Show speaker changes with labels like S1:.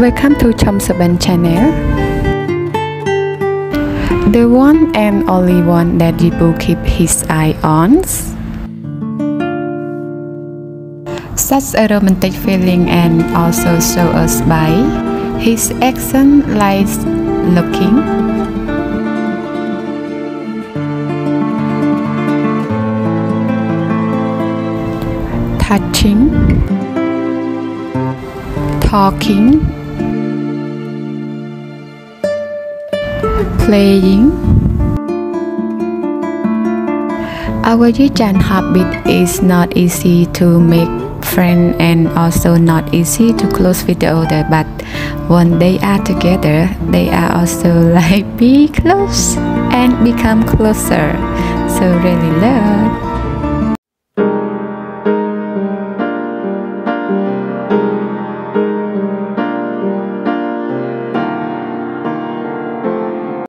S1: Welcome to Chhom Soben channel. The one and only one that Yibo keep his eye on. Such a romantic feeling and also show us by his action like looking touching talking playing. Our Yizhan habit is not easy to make friend and also not easy to close with the other but when they are together they are also like be close and become closer. So really love